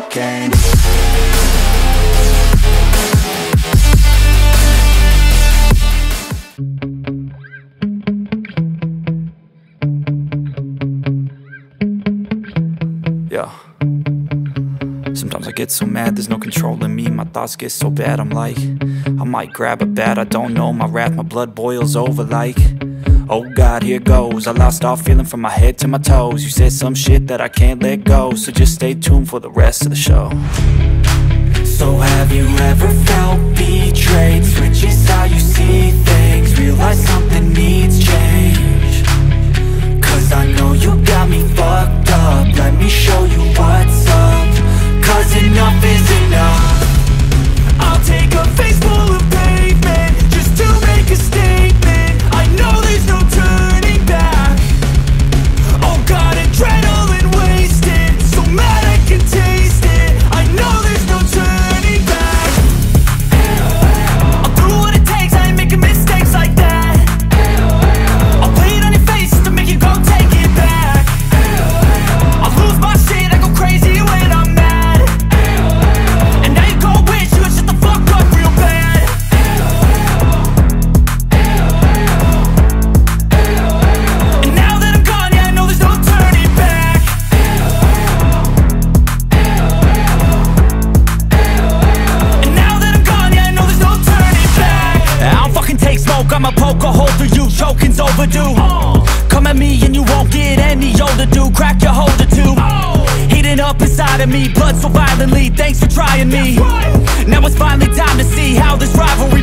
cocaine. Yeah. Sometimes I get so mad, there's no control in me. My thoughts get so bad, I'm like I might grab a bat, I don't know. My wrath, my blood boils over like Oh God, here goes. I lost all feeling from my head to my toes. You said some shit that I can't let go So just stay tuned for the rest of the show. So have you ever felt betrayed? Switches how you see things. Realize something needs change up inside of me, blood so violently, thanks for trying me. Now it's finally time to see how this rivalry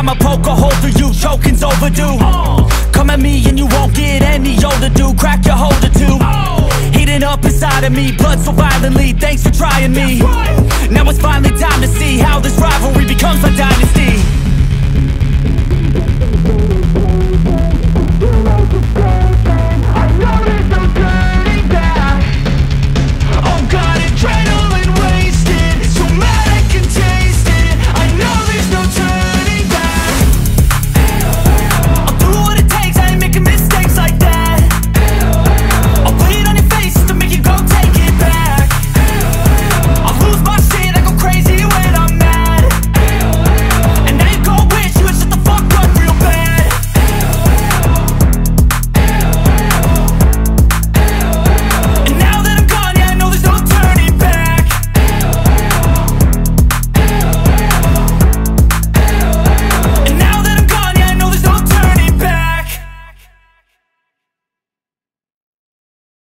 I'ma poke a hole through you, choking's overdue. Come at me and you won't get any older, dude, crack your holder too Heating up inside of me, blood so violently, thanks for trying me. Now it's finally time to see how this rivalry becomes my dynasty